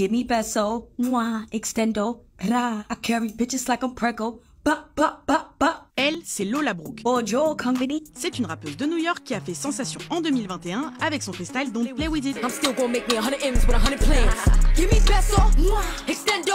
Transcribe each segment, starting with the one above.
Give me beso, moi, extendo, ra. I carry bitches like I'm prego. Ba, ba, ba, ba. Elle, c'est Lola Brooke. Bonjour, company. C'est une rappeuse de New York qui a fait sensation en 2021 avec son freestyle Don't Play With It. I'm still gonna make me a hundred M's with a hundred plans. Give me beso, moi, extendo.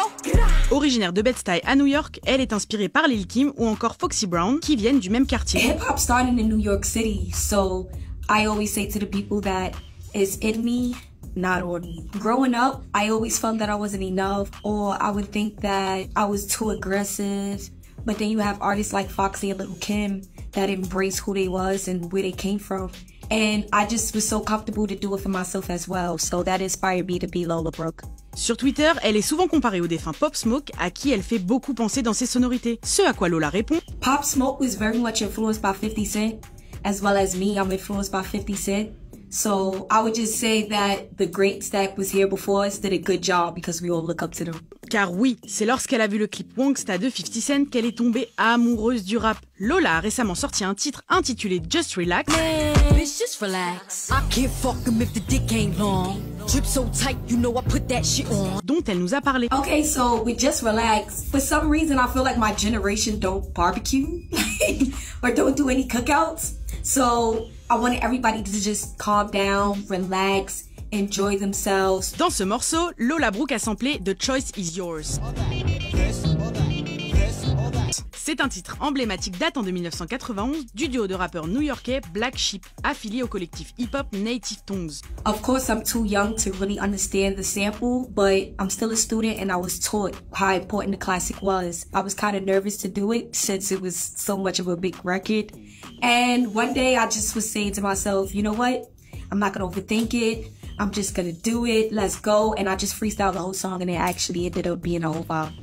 Originaire de Bed-Stuy à New York, elle est inspirée par Lil Kim ou encore Foxy Brown qui viennent du même quartier. Hip hop started in New York City, so I always say to the people that it's in me, not me. Growing up, I always felt that I wasn't enough, or I would think that I was too aggressive. But then you have artists like Foxy and Little Kim that embrace who they was and where they came from. And I just was so comfortable to do it for myself as well. So that inspired me to be Lola Brooke. Sur Twitter, elle est souvent comparée au défunt Pop Smoke, à qui elle fait beaucoup penser dans ses sonorités. Ce à quoi Lola répond Pop Smoke was very much influenced by 50 Cent, as well as me. I'm influenced by 50 Cent. So I would just say that the greats that was here before us did a good job because we all look up to them. Car oui, c'est lorsqu'elle a vu le clip Wongsta de 50 Cent qu'elle est tombée amoureuse du rap. Lola a récemment sorti un titre intitulé Just Relax, Bitch, just relax. I can't fuck him if the dick ain't long. Drip so tight, you know I put that shit on. dont elle nous a parlé. Okay, so we just relax. For some reason, I feel like my generation don't barbecue or don't do any cookouts. So I wanted everybody to just calm down, relax, enjoy themselves. Dans ce morceau, Lola Brooke a samplé The Choice Is Yours. C'est un titre emblématique datant de 1991 du duo de rappeurs new-yorkais Black Sheep, affilié au collectif hip-hop Native Tongues. Of course, I'm too young to really understand the sample, but I'm still a student and I was taught how important the classic was. I was kind of nervous to do it since it was so much of a big record. And one day I just was saying to myself, you know what? I'm not gonna overthink it. I'm just gonna do it. Let's go. And I just freestyled the whole song and it actually ended up being a whole vibe.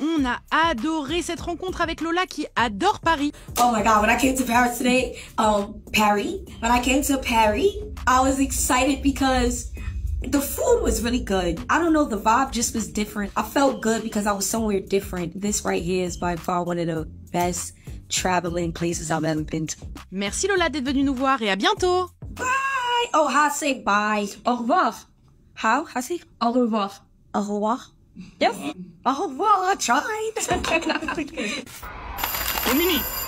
On a adoré cette rencontre avec Lola qui adore Paris. Oh my god, when I came to Paris today, um, Paris, when I came to Paris, I was excited because the food was really good. I don't know, the vibe just was different. I felt good because I was somewhere different. This right here is by far one of the best traveling places I've ever been to. Merci Lola d'être venue nous voir et à bientôt Bye! Oh, how I say bye? Au revoir. How? How I say? Au revoir. Au revoir? Yes. Au revoir, I tried. Dominique